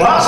Well,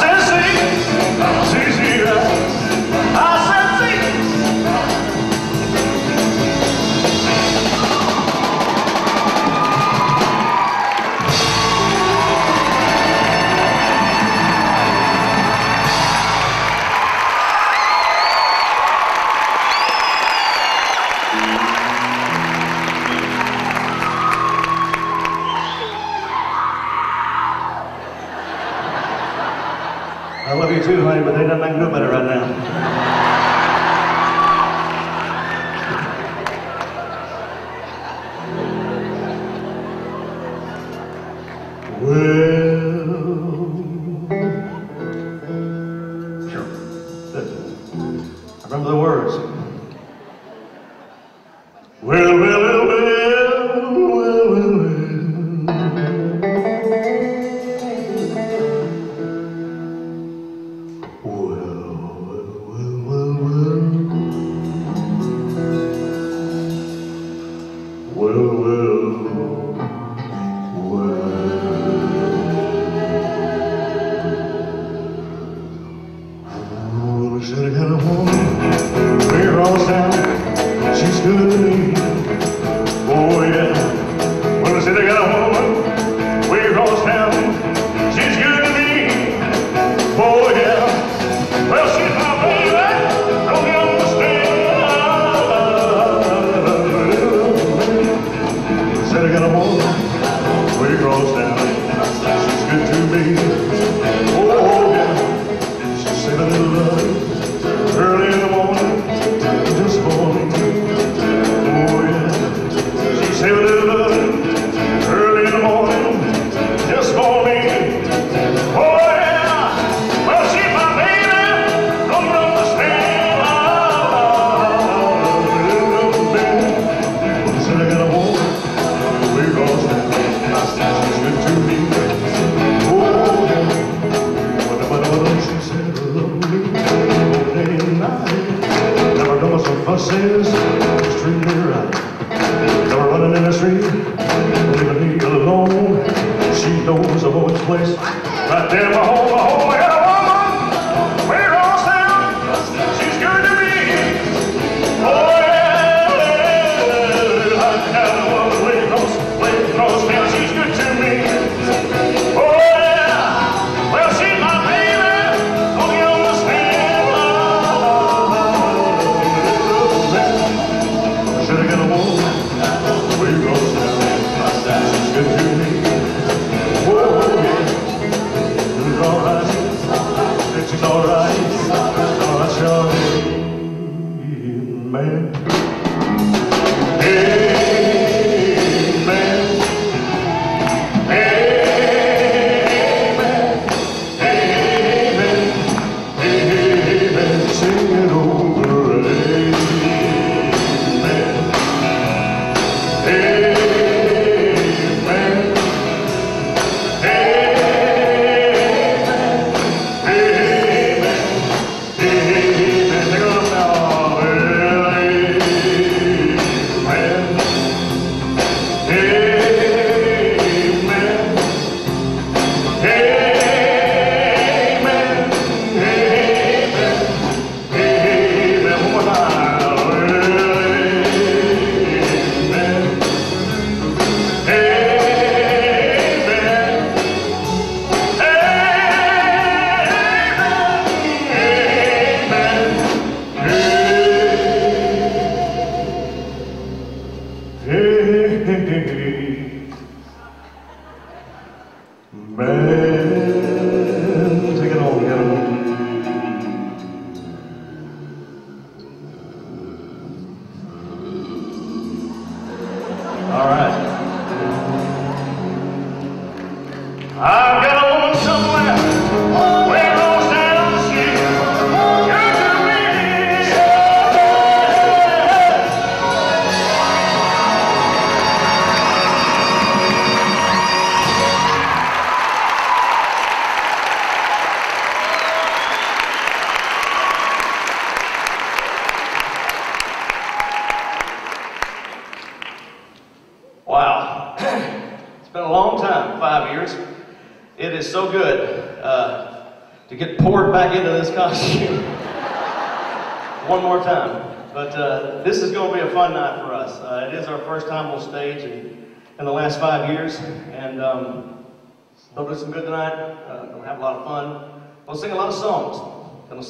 All right.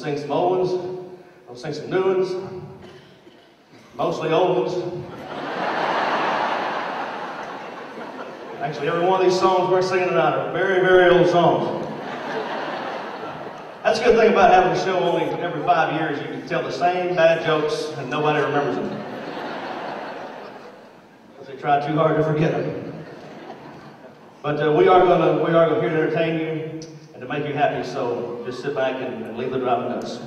sing some old ones. I'm gonna sing some new ones. Mostly old ones. Actually, every one of these songs we're singing tonight are very, very old songs. That's a good thing about having a show only every five years. You can tell the same bad jokes and nobody remembers them. Because they try too hard to forget them. But uh, we are going to we are going to here to entertain you. To make you happy, so just sit back and, and leave the driving us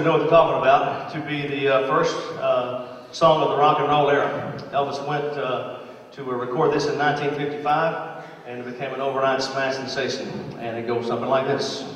who know what they're talking about, to be the uh, first uh, song of the rock and roll era. Elvis went uh, to uh, record this in 1955, and it became an overnight smash sensation. And it goes something like this.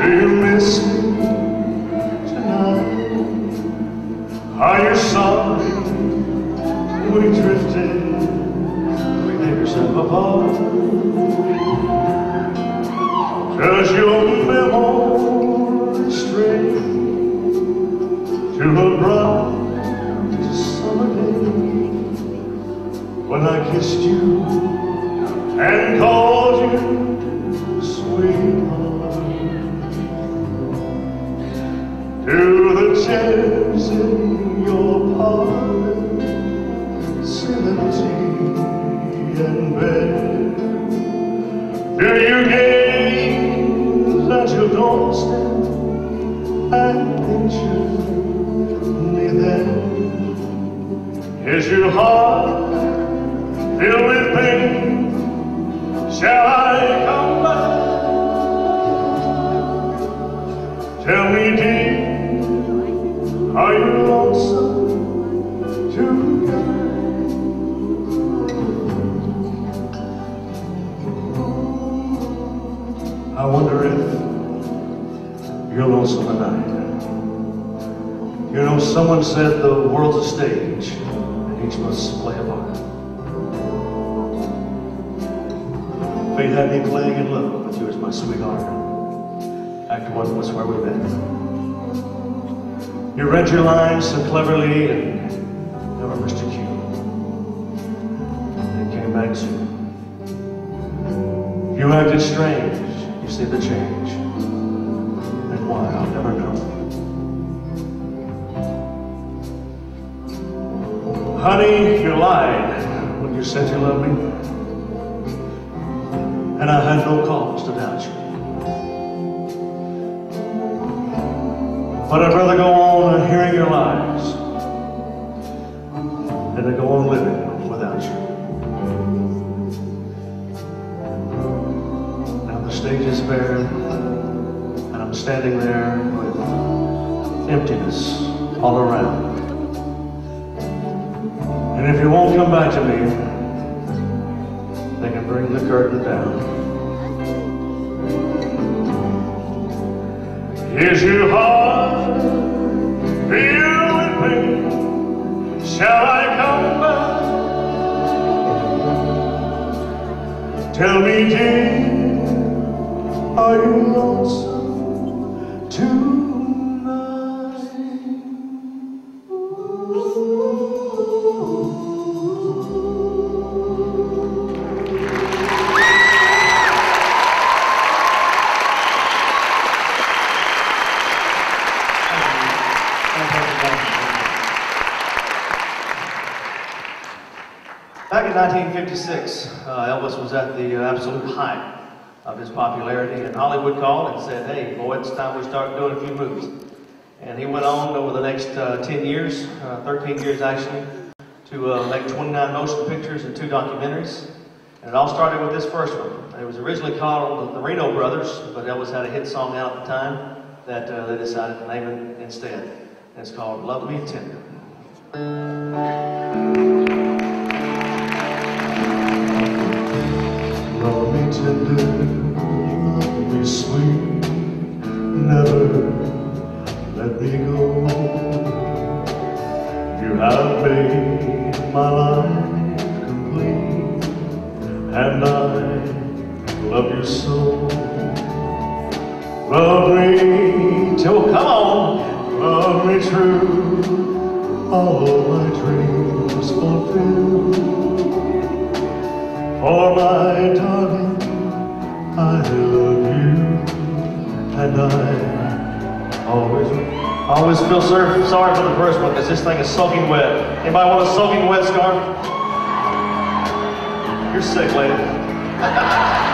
He'll tonight. Are you sorry we drifted? We never said to a bright summer day when I kissed you? Had me playing in love with you as my sweetheart. Act one was where we met. You read your lines so cleverly and never missed a cue. It came back to you. You acted strange, you see the change. And why, I'll never know. Honey, you lied when you said you loved me. Stage is bare, and I'm standing there with emptiness all around. And if you won't come back to me, they can bring the curtain down. Is your heart filled with pain? Shall I come back? Tell me, dear, are you lonesome tonight? Back in 1956, uh, Elvis was at the uh, absolute height his popularity, and Hollywood called and said, "Hey, boy, it's time we start doing a few movies." And he went on over the next uh, 10 years, uh, 13 years actually, to uh, make 29 motion pictures and two documentaries. And it all started with this first one. It was originally called The Reno Brothers, but Elvis had a hit song out at the time that uh, they decided to name it instead. And it's called Love Me Tender. Tender, sweet, never let me go. You have made my life complete, and I love you so. Love me till, come on, love me true, all my dreams fulfill. For my darling, I love I Always, always feel sorry, sorry for the first one because this thing is soaking wet. Anybody want a soaking wet scarf? You're sick, lady.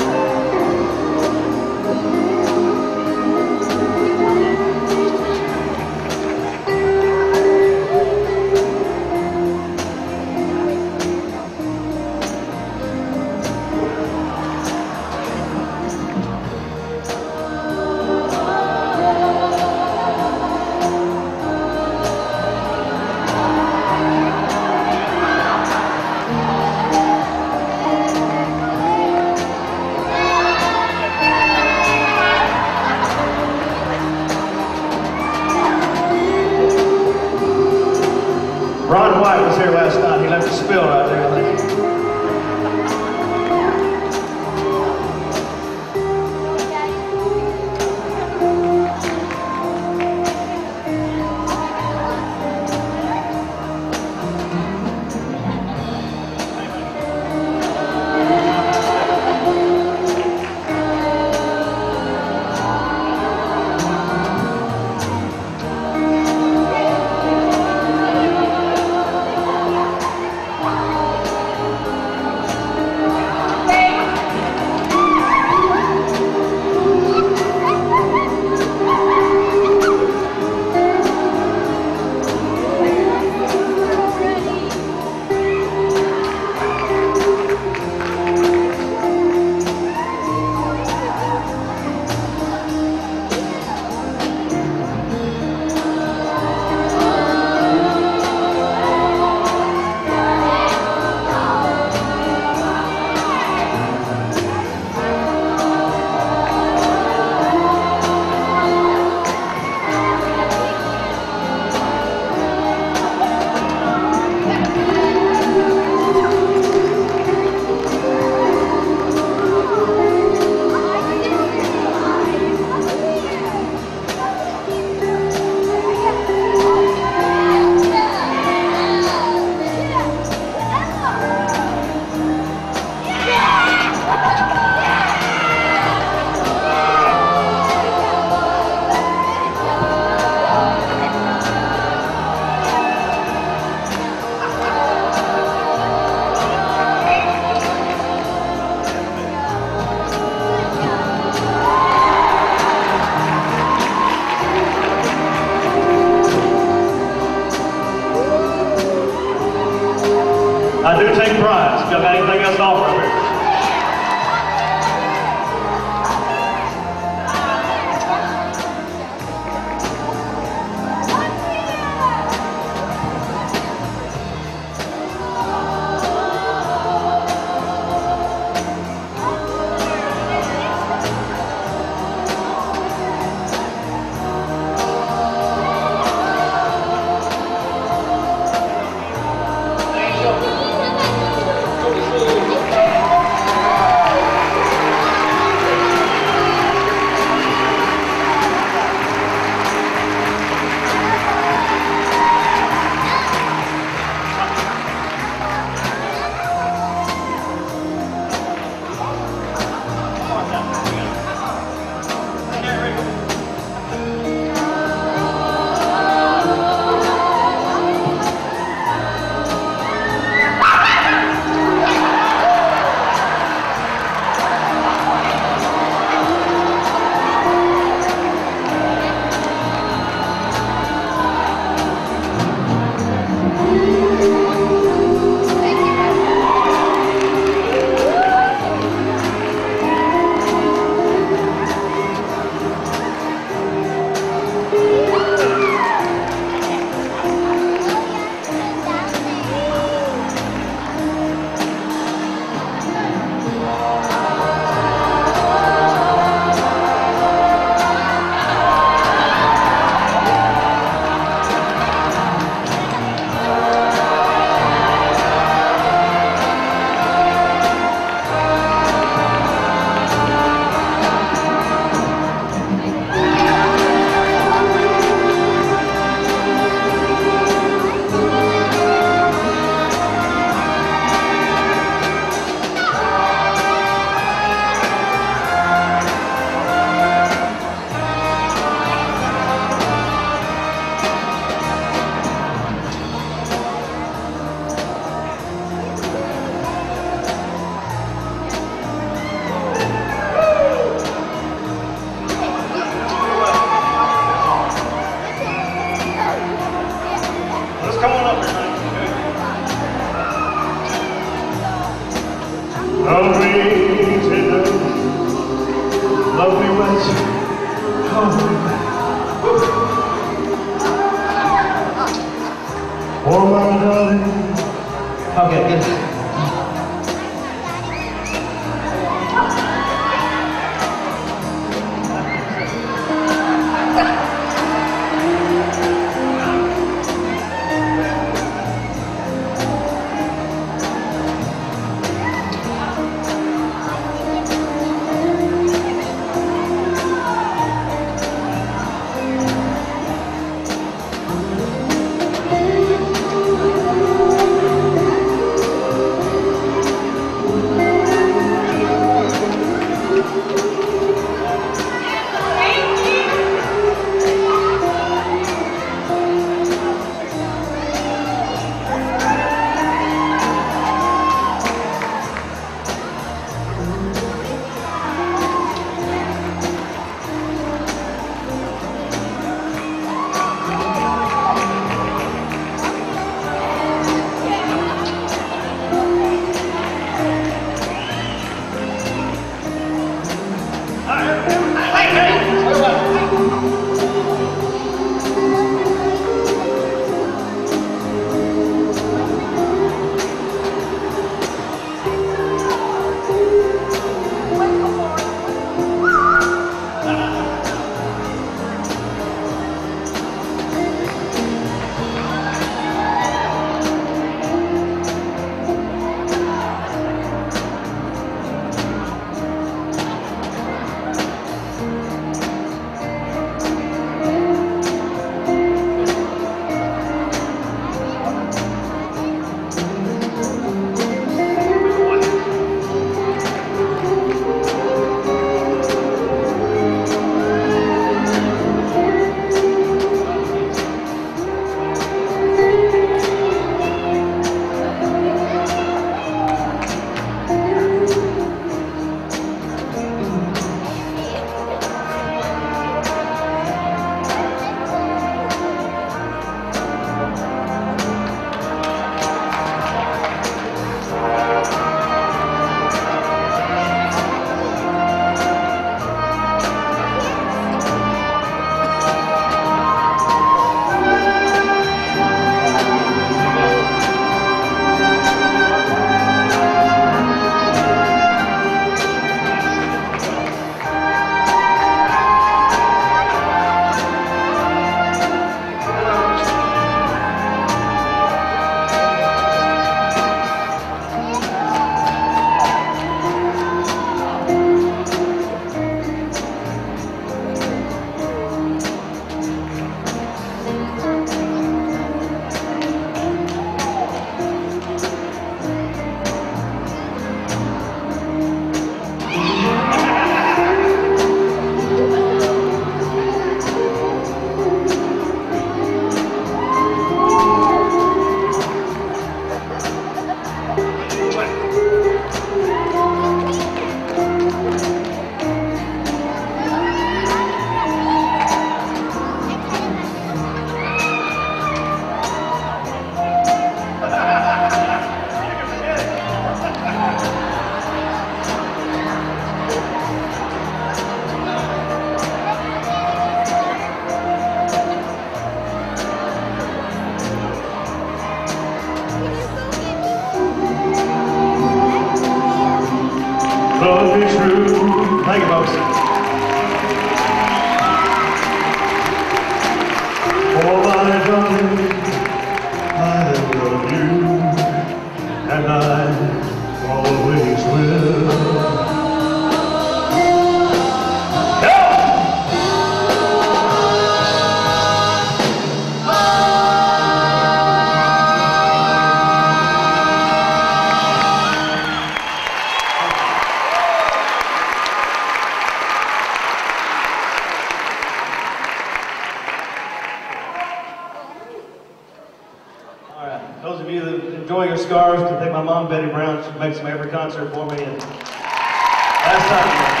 Betty Brown. She makes them every concert for me. And last time.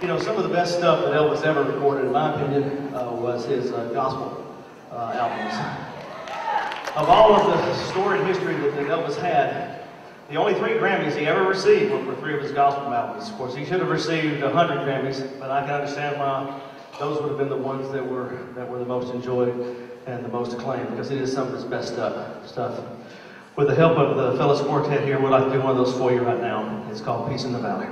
You know, some of the best stuff that Elvis ever recorded, in my opinion, uh, was his uh, gospel uh, albums. Of all of the storied history that, that Elvis had, the only three Grammys he ever received were for three of his gospel albums. Of course, he should have received 100 Grammys, but I can understand why those would have been the ones that were that were the most enjoyed most because it is some of his best stuff. Stuff. With the help of the Phyllis Quartet here, we'd like to do one of those for you right now. It's called Peace in the Valley.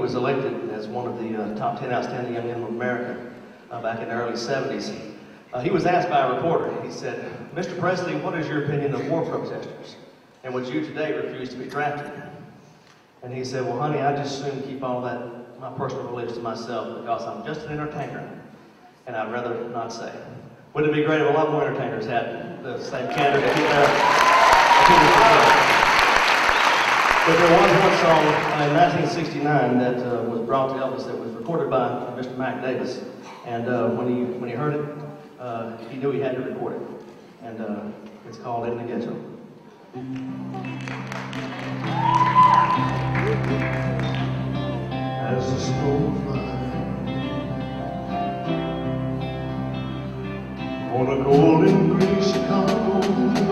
Was elected as one of the uh, top 10 outstanding young men of America uh, back in the early 70s, uh, he was asked by a reporter, he said, Mr. Presley, what is your opinion of war protesters? And would you today refuse to be drafted? And he said, well, honey, I just soon keep all that, my personal beliefs to myself because I'm just an entertainer. And I'd rather not say. Wouldn't it be great if a lot more entertainers had the same their But there was one song in 1969 that uh, was brought to Elvis that was recorded by Mr. Mac Davis. And uh, when, he, when he heard it, uh, he knew he had to record it. And uh, it's called In the Ghetto. As the snow flies on a golden gray Chicago,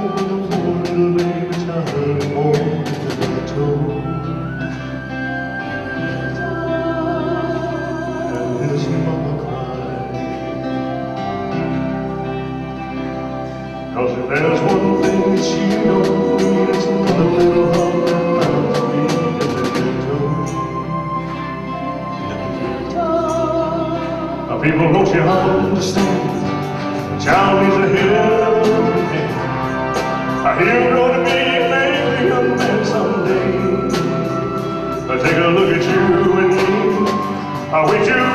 people, don't you understand? Child needs a helping hand. Now he'll grow to be an angry man someday. Now take a look at you and me. Are we too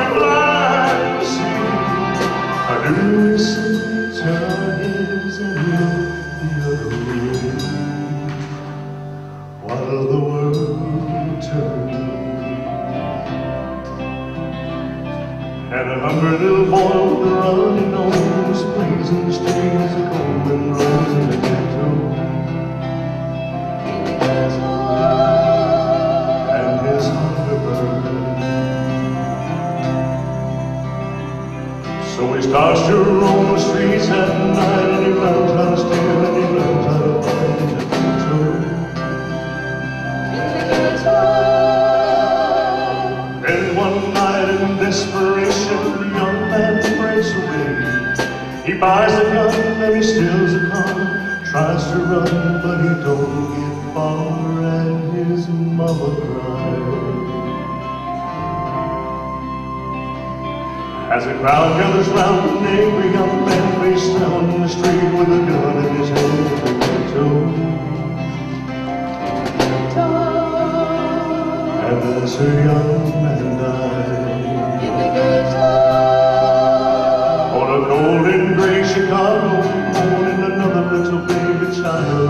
And a little boy with a runny nose plays in the streets of cold As the crowd gathers round angry young man face down in the street with a gun in his hand in the ghetto. And as her young man died on a cold and gray Chicago morning, another little baby child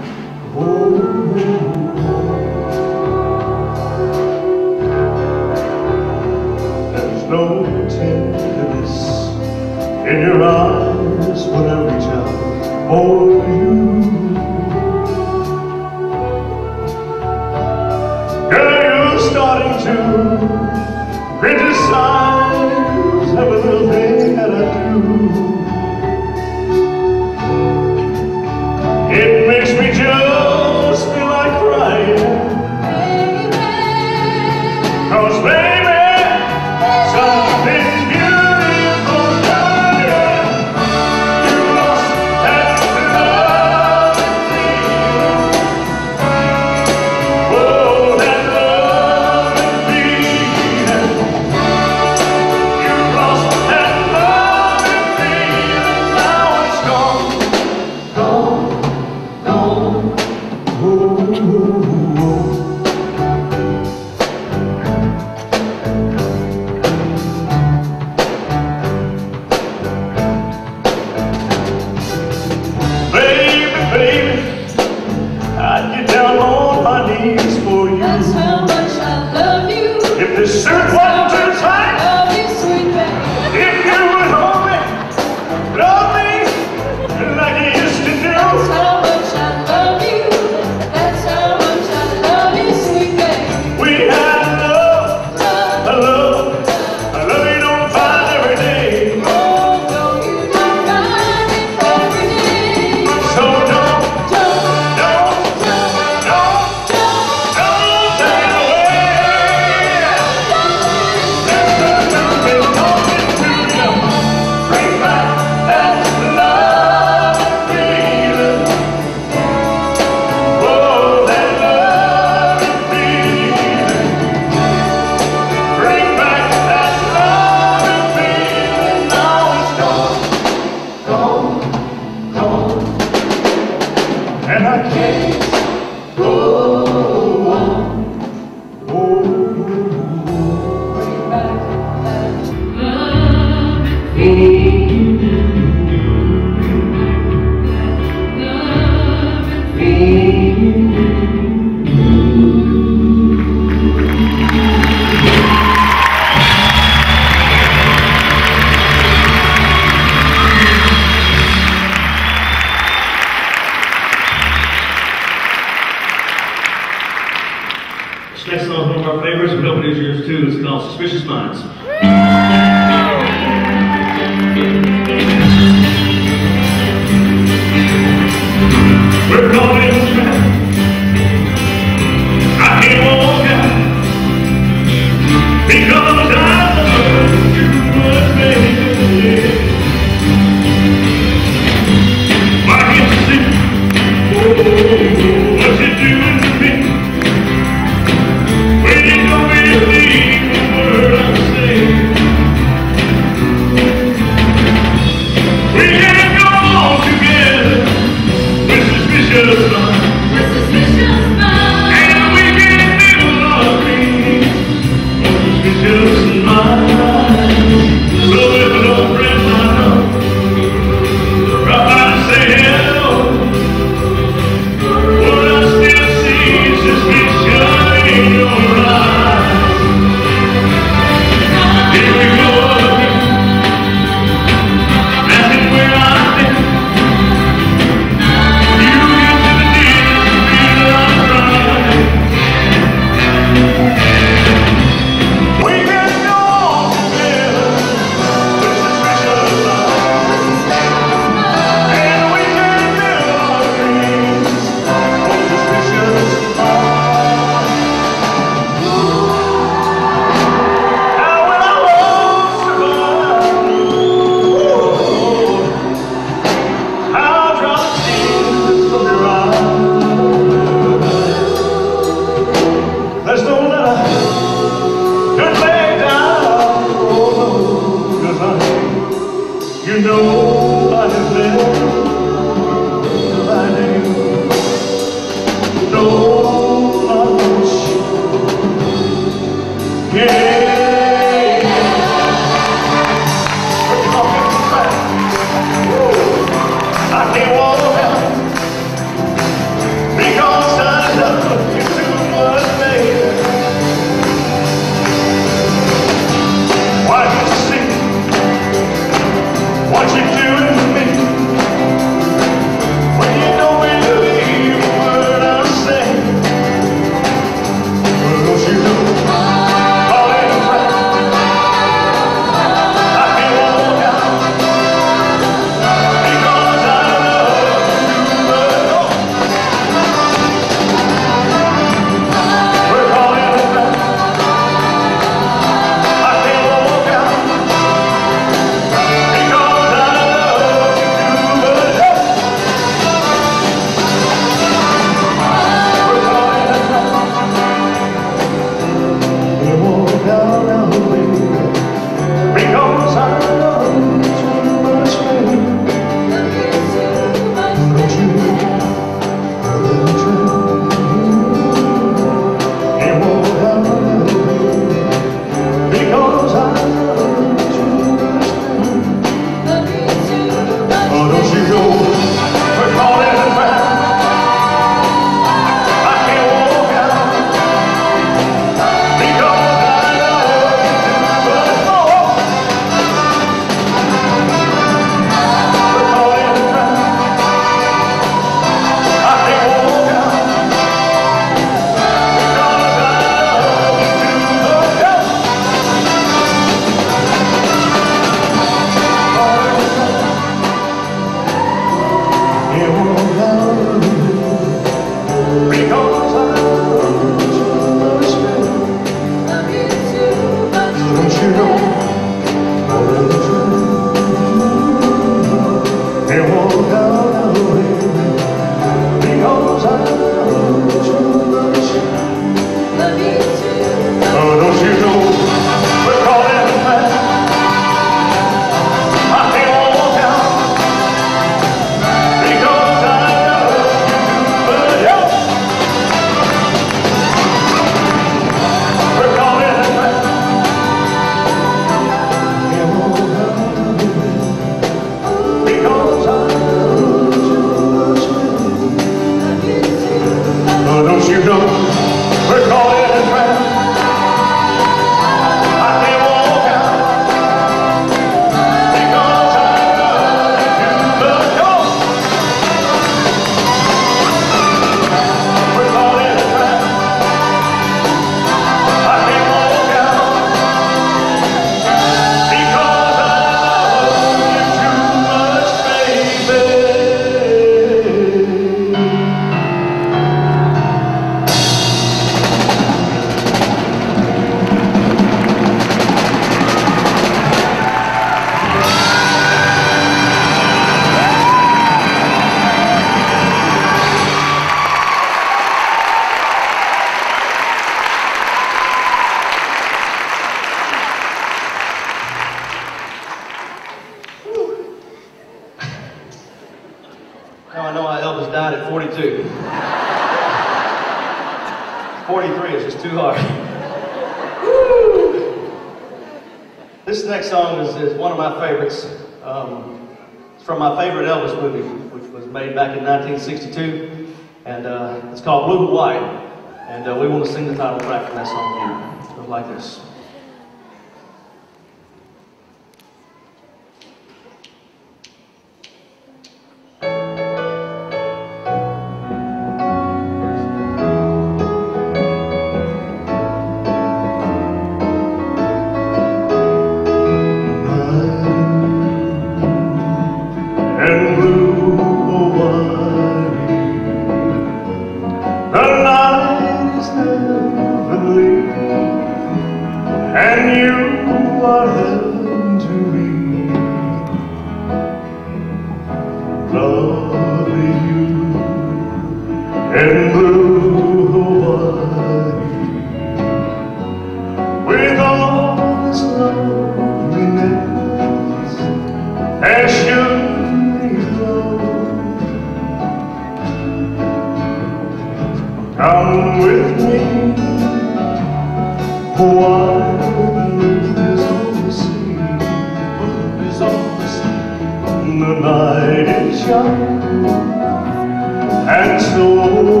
and so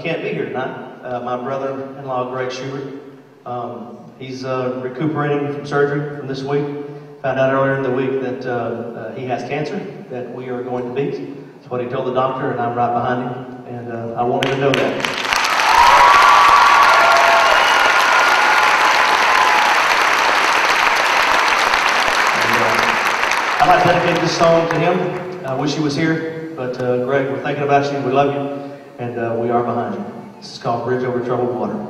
can't be here tonight, uh, my brother-in-law, Greg Schubert. Um, he's uh, recuperating from surgery from this week. Found out earlier in the week that uh, uh, he has cancer that we are going to beat. That's what he told the doctor, and I'm right behind him. And uh, I want him to know that. I'd like to dedicate this song to him. I wish he was here, but uh, Greg, we're thinking about you. We love you, and uh, we are behind you. This is called Bridge Over Troubled Water.